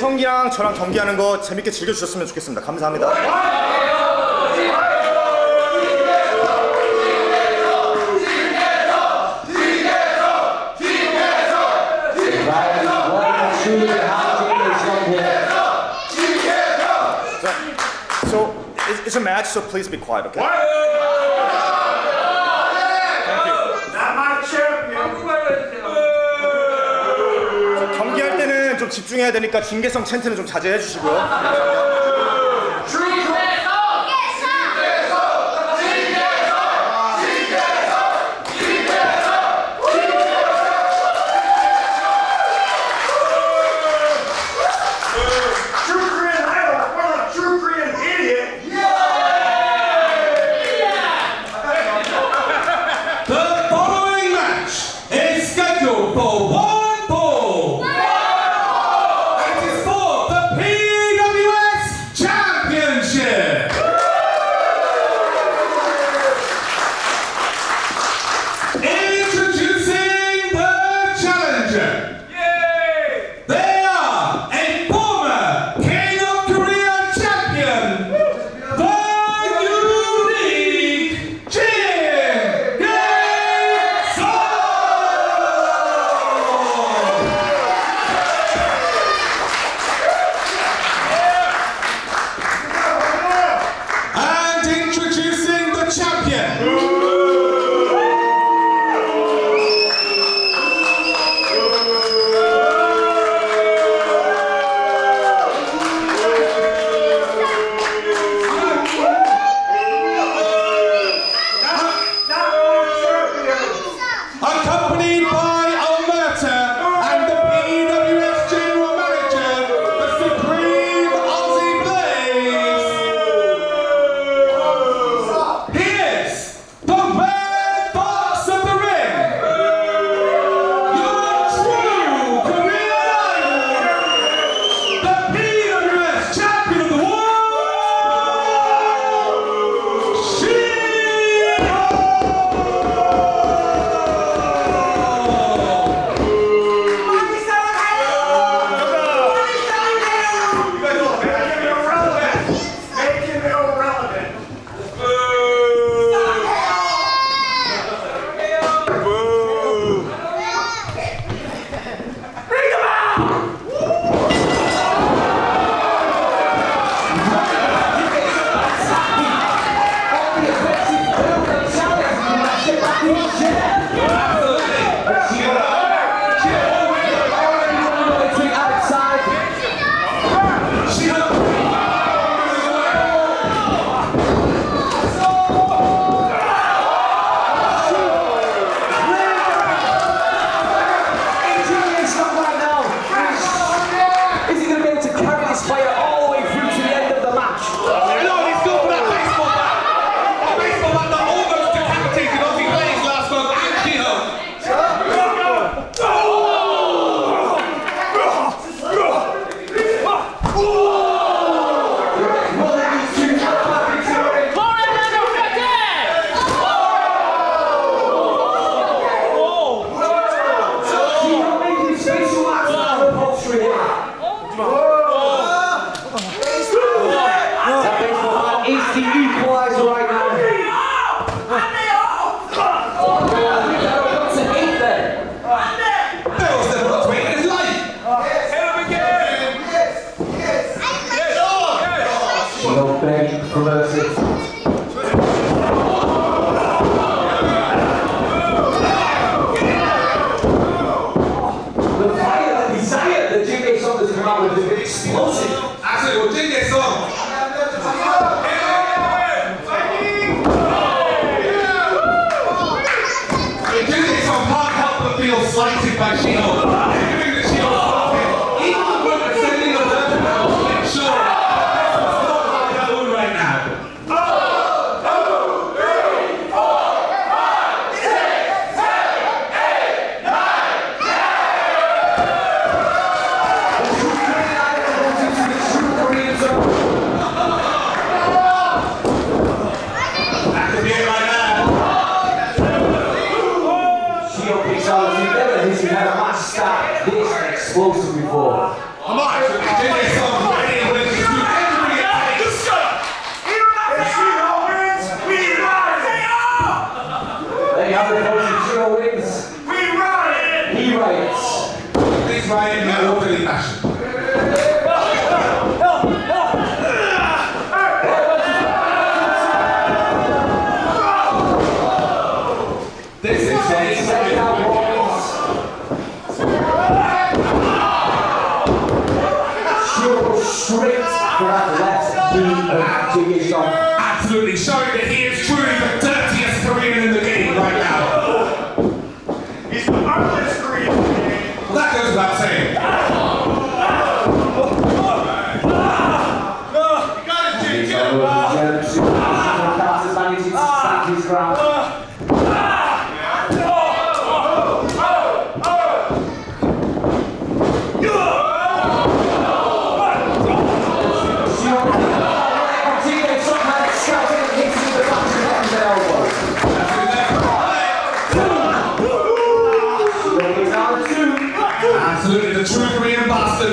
성기랑 저랑 경기하는 거 재밌게 즐겨주셨으면 좋겠습니다. 감사합니다. So, it's, it's a match, so please be quiet, okay? 집중해야 되니까 징계성 챈트는 좀 자제해 주시고요.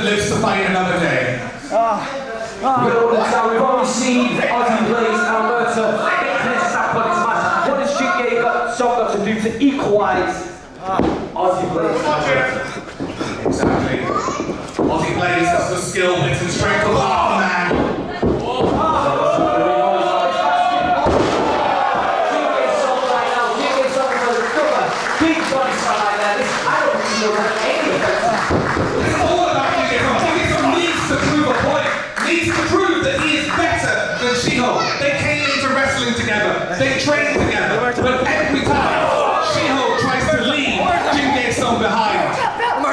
lives to fight another day. We've already seen Ozzy Alberto, Fitness up on his match. What has Shinge got, soccer to do to equalise Ozzy ah. plays. Exactly. Ozzy plays has the skill, wits and strength of our man.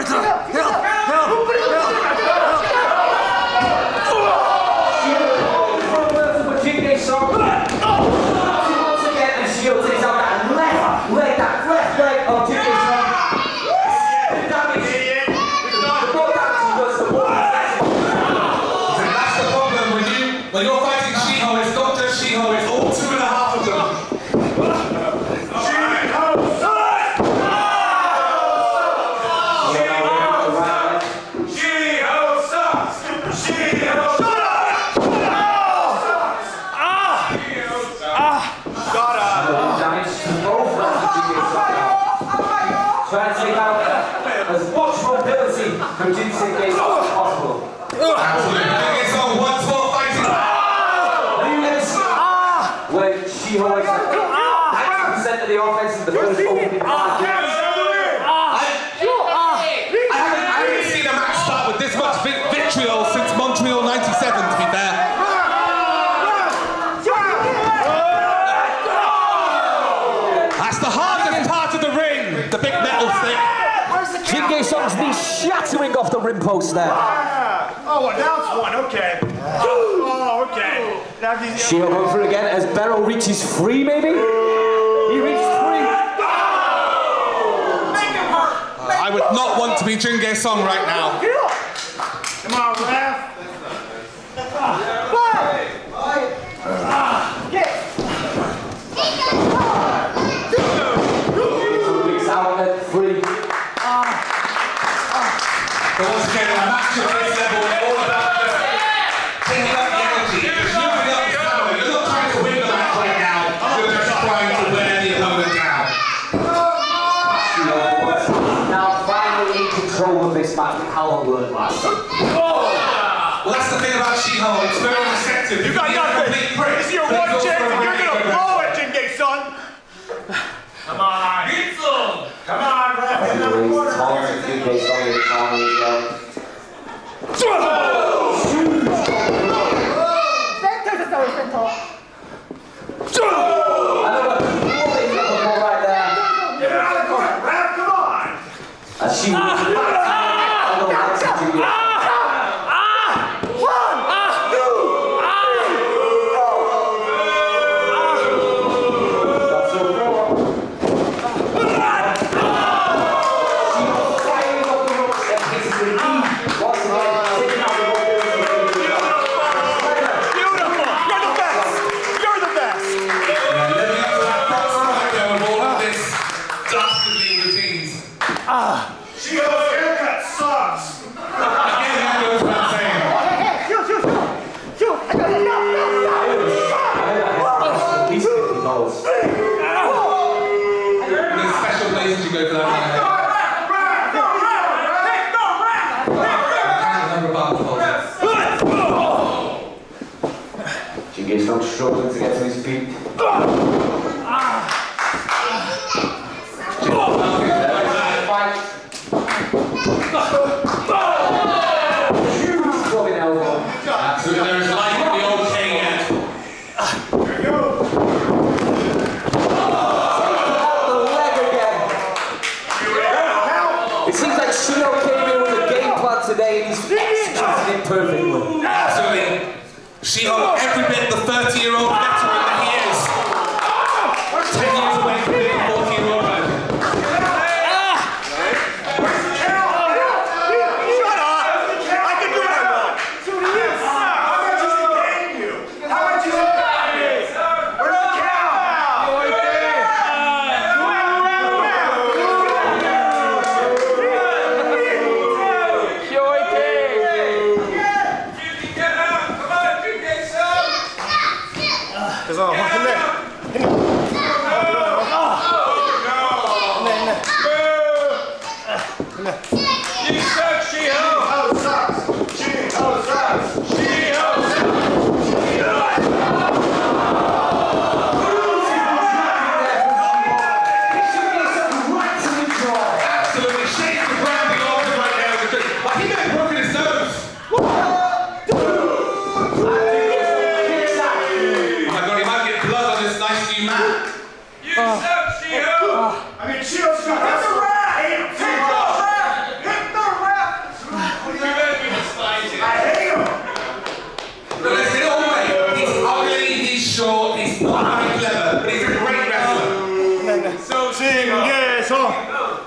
파이팅! Rimpost there. Ah, oh, well, now it's one, okay. Oh, okay. Now he's, She'll go through again as Barrow reaches free, maybe? He reaches free. Make him hurt! I would not want to be Jingay Song right now.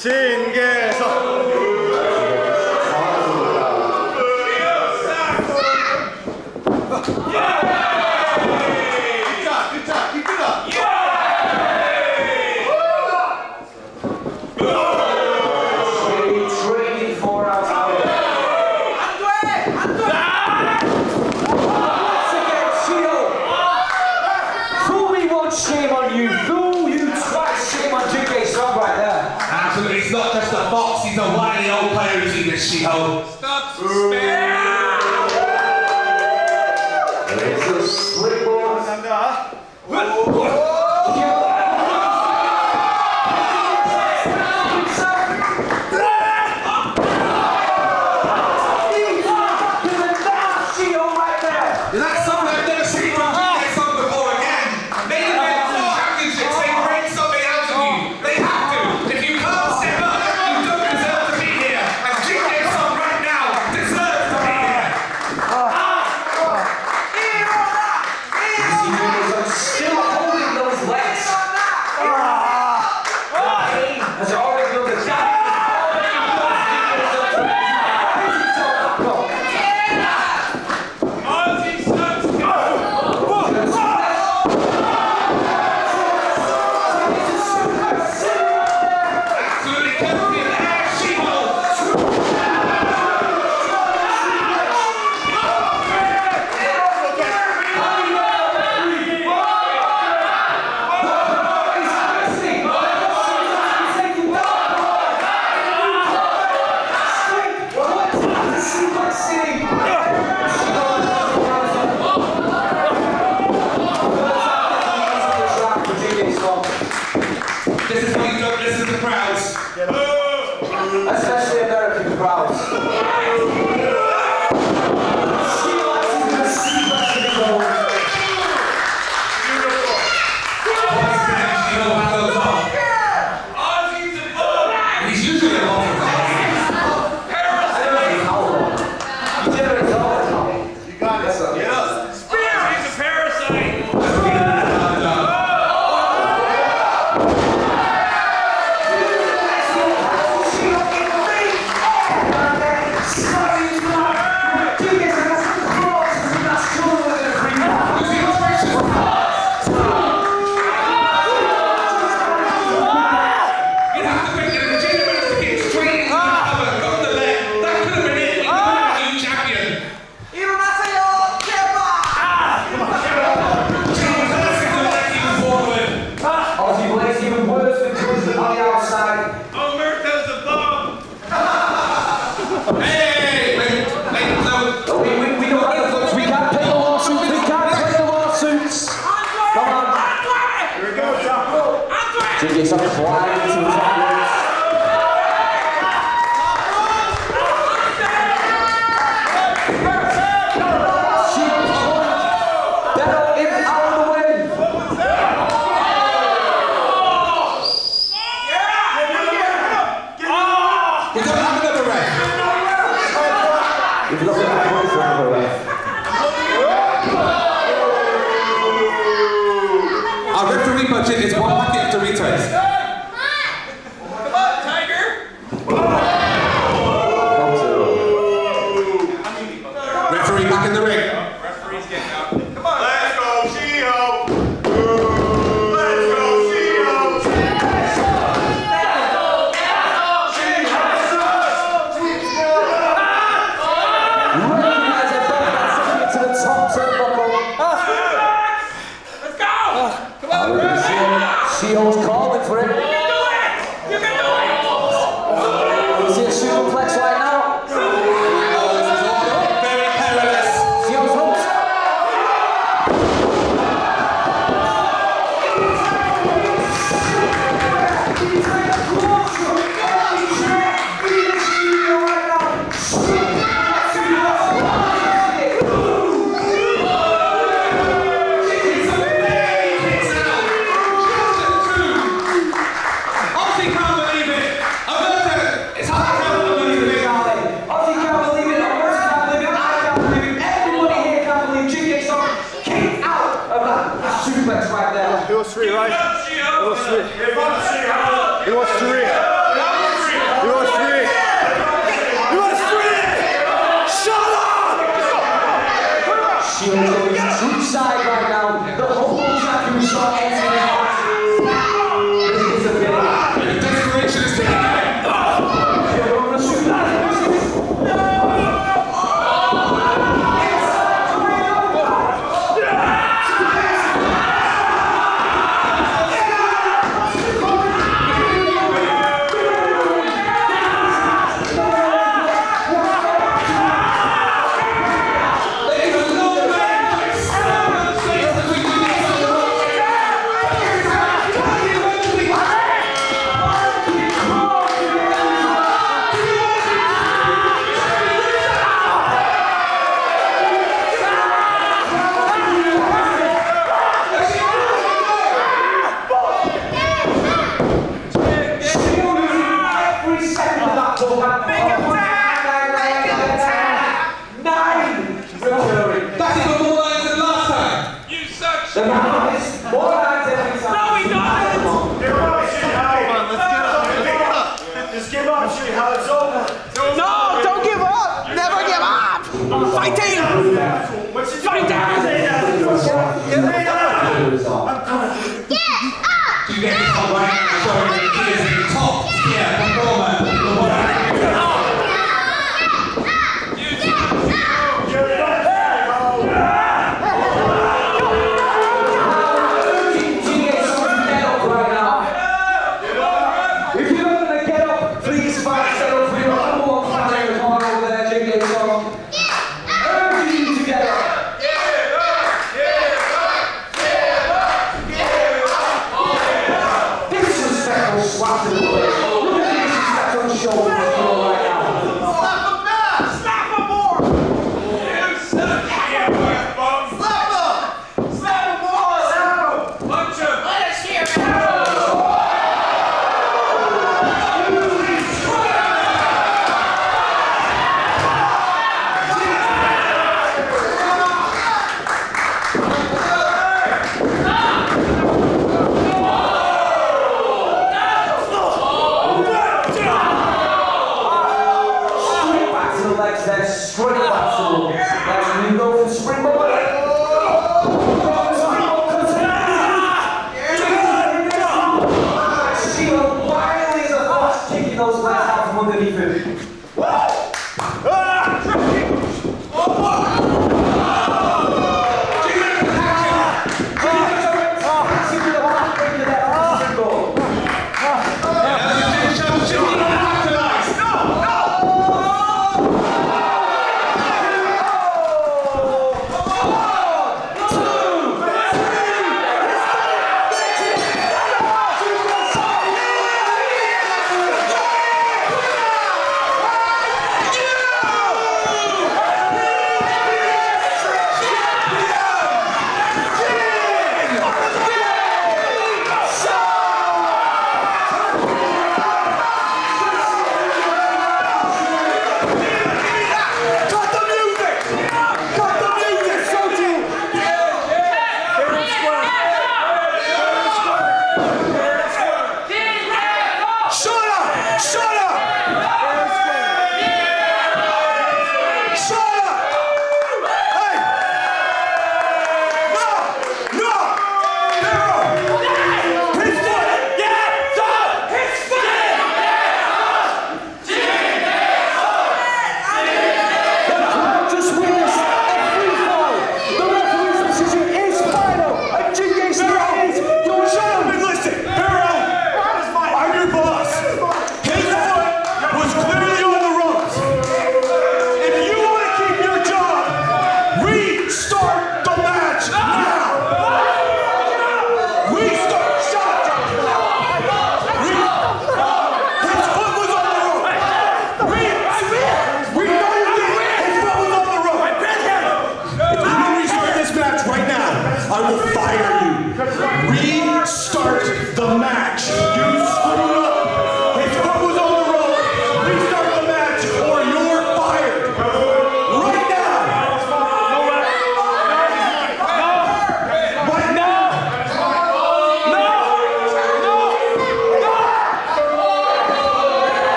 Sí,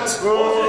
Excellent.